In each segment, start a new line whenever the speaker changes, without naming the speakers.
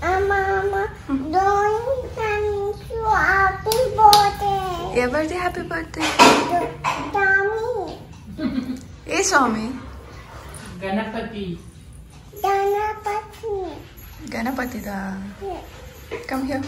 Mama, hmm. don't come to happy birthday.
Everybody happy birthday.
Tommy.
hey, Swami.
Ganapati.
Ganapati.
Ganapati da. Yeah. Come here.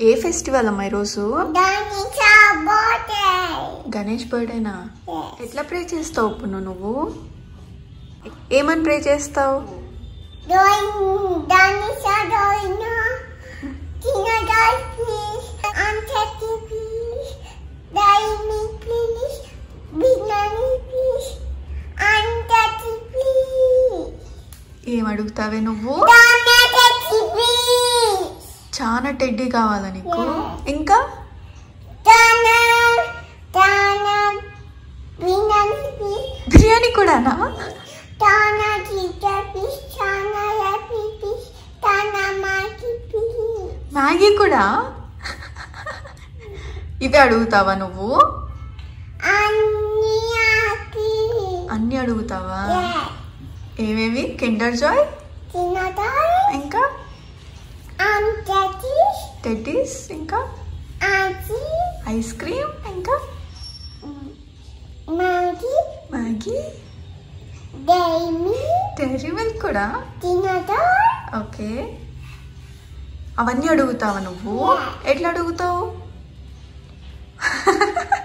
ఏ festival అమ్మా ఈరోజు. గణేష్ బర్త్డేనా. ఎట్లా ప్రే చేస్తావు పున్ను నువ్వు? ఏమని ప్రే చేస్తావు?
Danny's doing
చానా టెడ్డీ కావాలా నీకు? ఇంకా? బిర్యానీ కూడానా? మ్యాగీ కూడా? ఇవి అడుగుతావా నువ్వు? అన్ని అడుగుతావా? ఏమేమి కిండర్ జాయ్. ఇంకా? టెడ్డీస్ ఇంకా. ఐస్ క్రీమ్ ఇంకా. మ్యాగీ. డైరీ మిల్క్ కూడా. ఓకే అవన్నీ అడుగుతావా నువ్వు. ఎట్లా అడుగుతావు